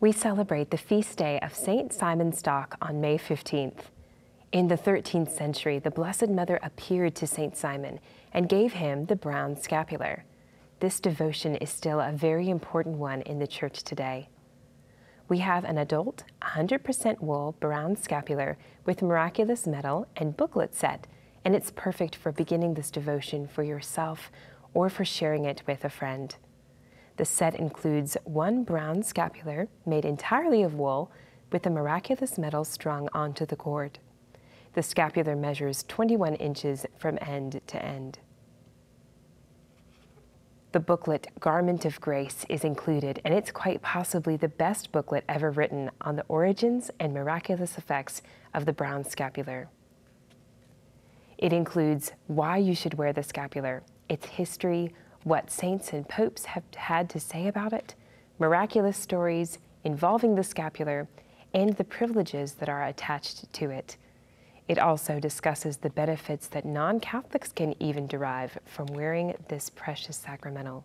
We celebrate the feast day of St. Simon Stock on May 15th. In the 13th century, the Blessed Mother appeared to St. Simon and gave him the brown scapular. This devotion is still a very important one in the church today. We have an adult, 100% wool brown scapular with miraculous medal and booklet set, and it's perfect for beginning this devotion for yourself or for sharing it with a friend. The set includes one brown scapular made entirely of wool with a miraculous medal strung onto the cord. The scapular measures 21 inches from end to end. The booklet Garment of Grace is included, and it's quite possibly the best booklet ever written on the origins and miraculous effects of the brown scapular. It includes why you should wear the scapular, its history, what saints and popes have had to say about it, miraculous stories involving the scapular, and the privileges that are attached to it. It also discusses the benefits that non Catholics can even derive from wearing this precious sacramental.